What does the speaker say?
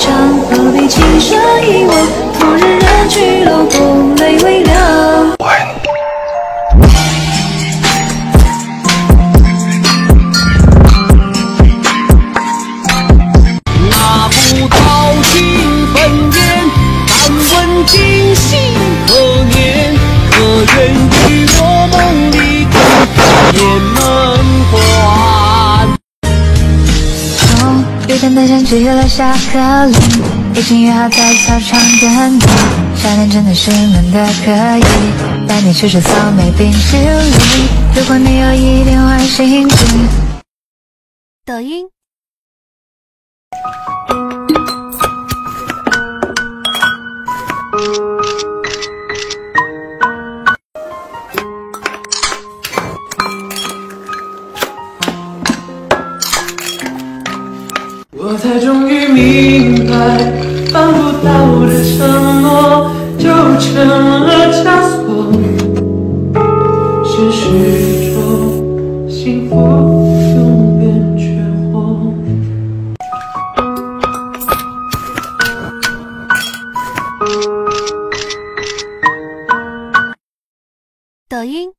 长河必轻奢一握？昨日人去楼空，泪未流。愿与我梦里共，夜梦花。天的相机留下颗粒，已经约好在操场等你。夏天真的是闷的可以，带你去吃草莓冰淇淋。如果你有一点坏心情，抖音。我才终于明白，办不到的承诺就成了枷锁，现实中幸福。抖音。